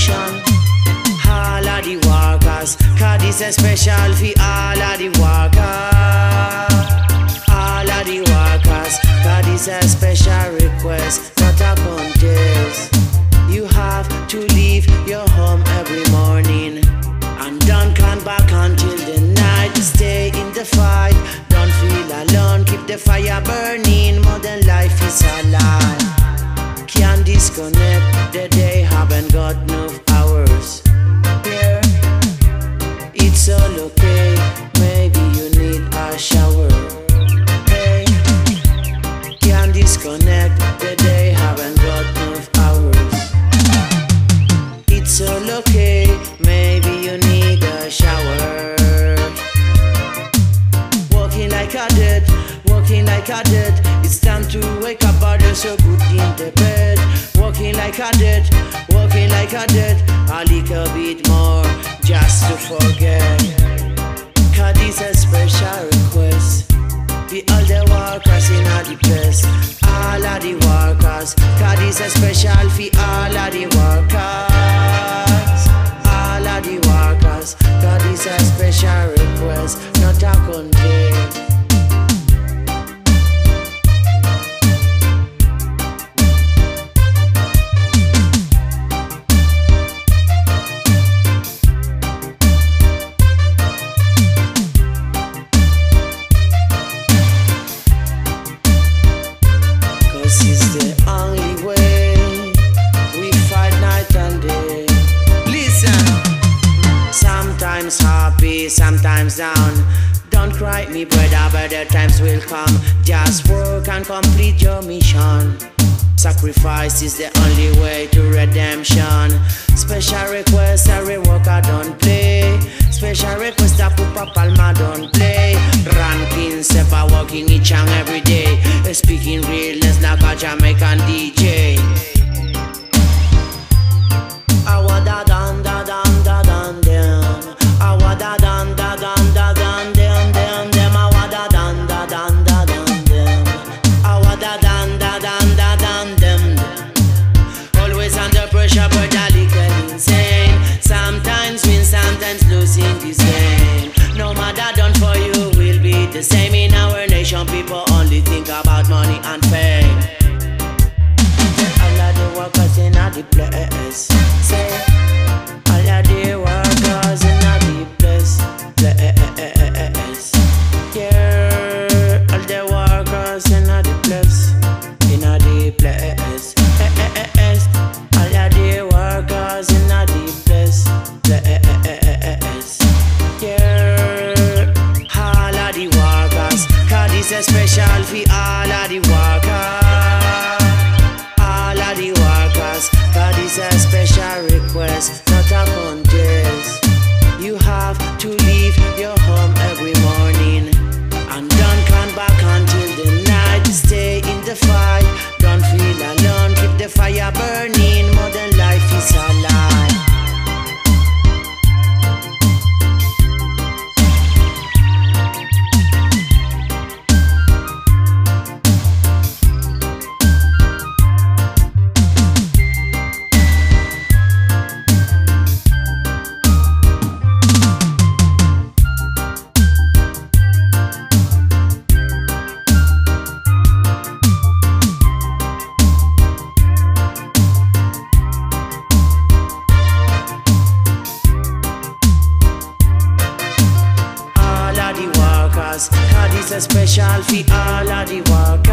nation. All of the workers, cause this is special for all of the workers. All of the workers, cause this is a special request, not a contest. You have to leave your home every morning. And don't come back until the night. Stay in the fight, don't feel alone, keep the fire burning. Disconnect the day, haven't got enough hours. Yeah. It's all okay, maybe you need a shower. Hey, can't disconnect the day, haven't got enough hours. It's all okay, maybe you need a shower. Walking like a dead, walking like a dead. You're so good in the bed. Walking like a dead, walking like a dead. A little bit more, just to forget. Cause this a special request. Be all the workers in all the. All of the workers. Cause this a special for all of the sometimes down. Don't cry, me brother, better times will come. Just work and complete your mission. Sacrifice is the only way to redemption. Special request, every worker don't play. Special request, that Pupa Palmer don't play. Ranking, Sepah working each and every day. Speaking realness like a Jamaican DJ. Sometimes win, sometimes losing this game. No matter done for you will be the same in our nation. People only think about money and fame. All of the workers in the place. Special for all of the workers. A special for all of the workers.